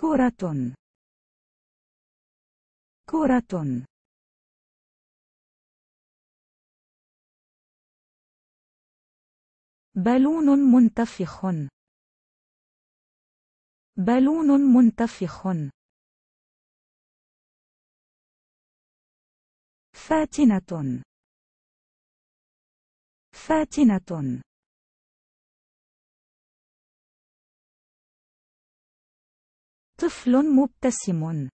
كرة. كرة. بالون منتفخ. بالون منتفخ. فاتنة. فاتنة. طفل مبتسم.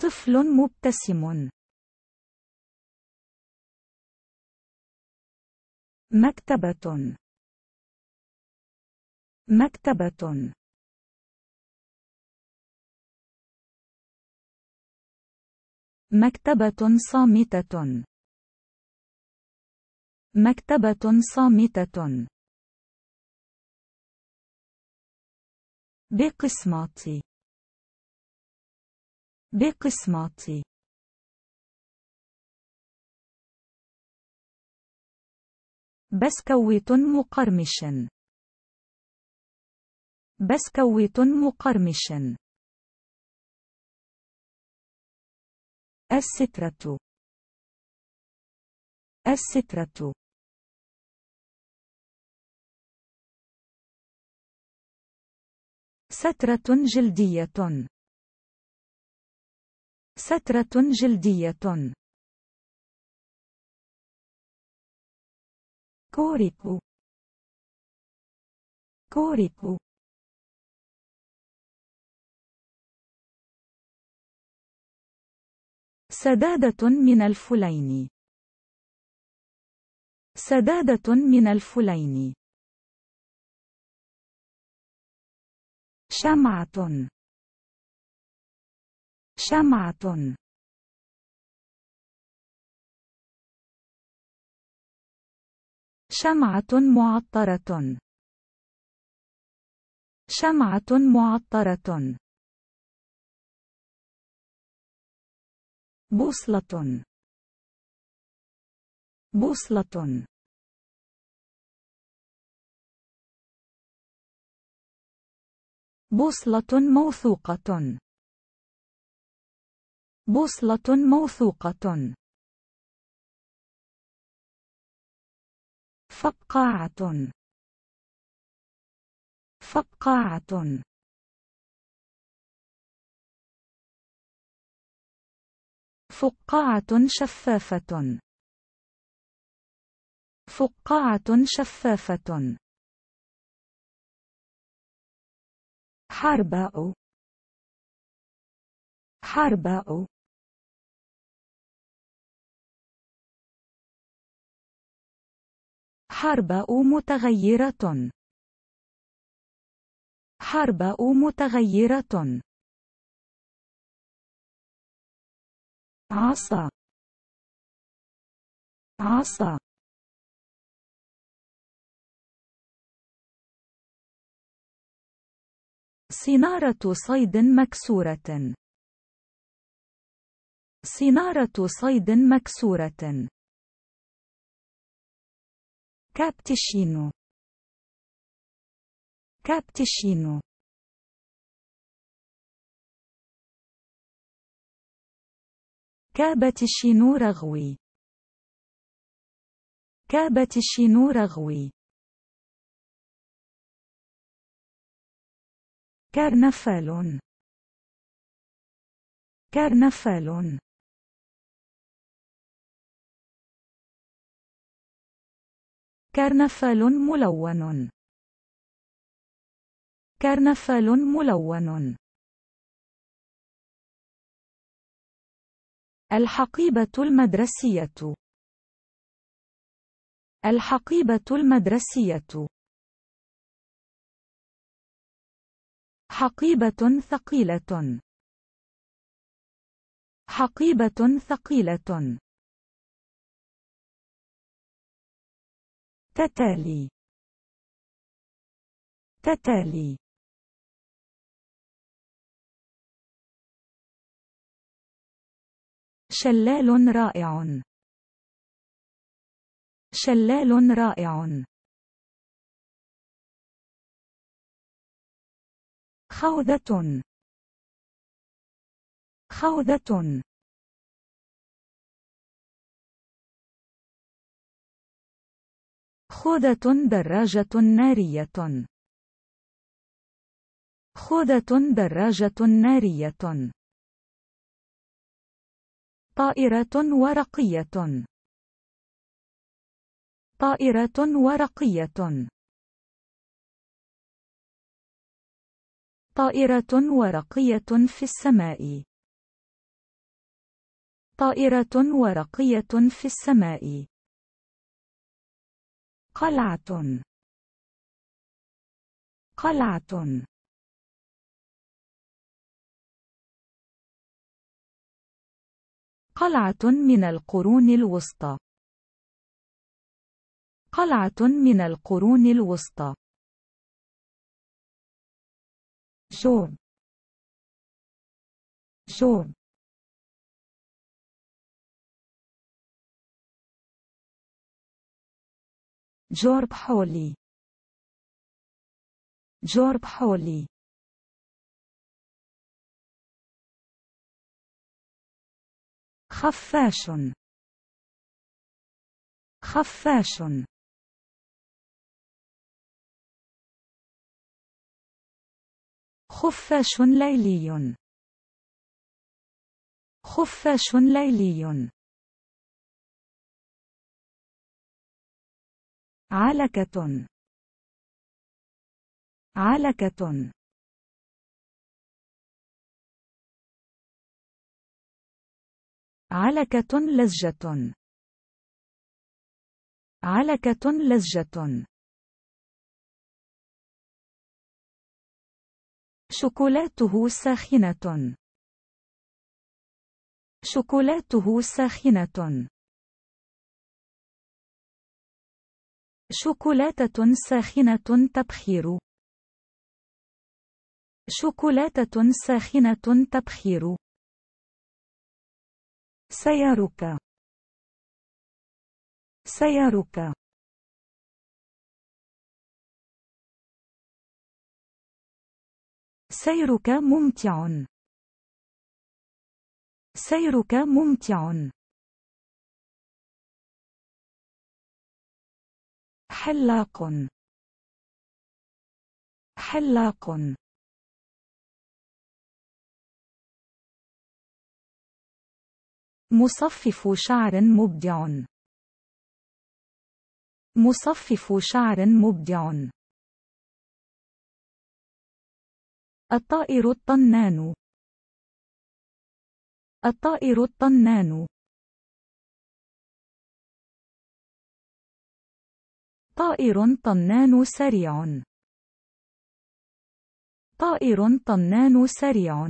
طفل مبتسم. مكتبة. مكتبة. مكتبة صامتة. مكتبة صامتة. بقسمات بقسمات بسكويت مقرمش. بسكويت مقرمش. السترة. السترة. سترة جلدية. سترة جلدية. كوريكو. كوريكو. سدادة من الفلين. سدادة من الفلين. شمعة. شمعة. شمعة معطرة. شمعة معطرة. بوصلة. بوصلة. بوصلة موثوقة. بوصلة موثوقة. فقاعة. فقاعة. فقاعة شفافة. فقاعة شفافة. حرباء حرباء حرباء متغيرة. حرباء متغيرة. عصا. عصا. صنارة صيد مكسورة. صنارة صيد مكسورة. كابتشينو. كابتشينو. كابتشينو رغوي. كابتشينو رغوي. كرنفال كرنفال كرنفال ملون. كرنفال ملون. الحقيبة المدرسية. الحقيبة المدرسية. حقيبة ثقيلة. حقيبة ثقيلة. تتالي. تتالي. شلال رائع. شلال رائع. خوذة خوذة خوذة دراجة نارية. خوذة دراجة نارية. طائرة ورقية. طائرة ورقية. طائرة ورقية في السماء. طائرة ورقية في السماء. قلعة. قلعة. قلعة من القرون الوسطى. قلعة من القرون الوسطى. شوب شوب جورب حولي. جورب حولي. خفاش. خفاش. خفاش ليلي. خفاش ليلي. علكة. علكة. علكة لزجة. علكة لزجة. شوكولاته ساخنة. شوكولاته ساخنة. شوكولاتة ساخنة تبخير. شوكولاتة ساخنة تبخير. سيارك. سيارك. سيرك ممتع. سيرك ممتع. حلاق. حلاق. مصفف شعر مبدع. مصفف شعر مبدع. الطائر الطنان. الطائر الطنان. طائر طنان سريع. طائر طنان سريع.